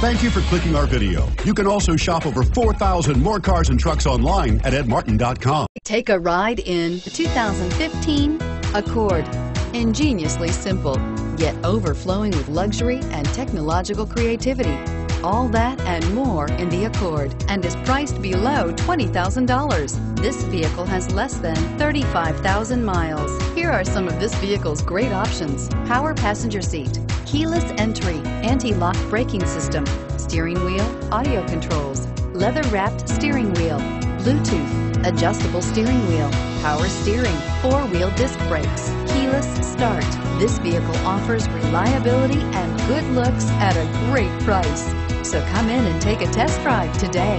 Thank you for clicking our video. You can also shop over 4,000 more cars and trucks online at edmartin.com. Take a ride in the 2015 Accord. Ingeniously simple, yet overflowing with luxury and technological creativity. All that and more in the Accord and is priced below $20,000. This vehicle has less than 35,000 miles. Here are some of this vehicle's great options. Power passenger seat, keyless entry, anti-lock braking system, steering wheel, audio controls, leather-wrapped steering wheel, Bluetooth, adjustable steering wheel, power steering, four-wheel disc brakes, keyless start. This vehicle offers reliability and good looks at a great price. So come in and take a test drive today.